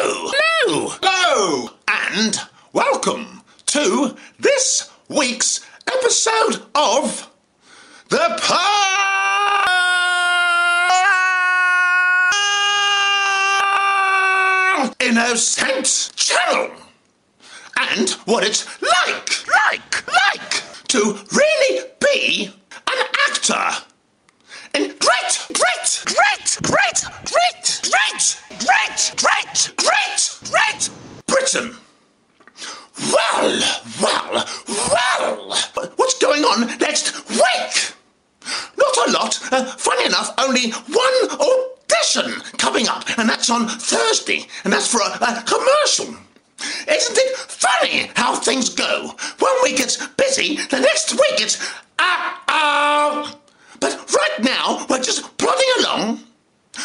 Hello! Hello! And welcome to this week's episode of The Paul Innocent Channel. And what it's like, like, like to really be an actor in great, great, great, great, Britain. Well, well, well. What's going on next week? Not a lot. Uh, funny enough, only one audition coming up, and that's on Thursday, and that's for a, a commercial. Isn't it funny how things go? One week it's busy, the next week it's ah ah. But right now we're just plodding along.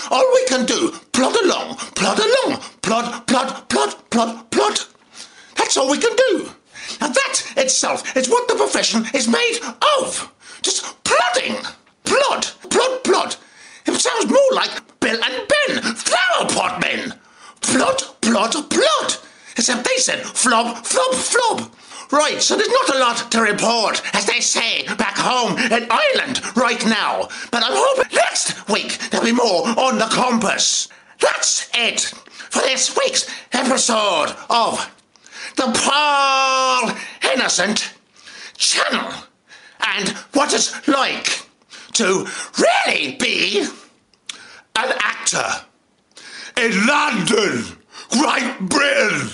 All we can do, plod along, plod along, plod, plod, plod, plod. That's all we can do. Now that itself is what the profession is made of. Just plodding. Plod, plod, plod. It sounds more like Bill and Ben, flower pot men. Plod, plod, plod. Except they said flob, flob, flob. Right, so there's not a lot to report, as they say back home in Ireland right now. But I'm hoping next week there'll be more on the compass. That's it for this week's episode of the Paul Innocent Channel and what it's like to really be an actor in London, Great Britain.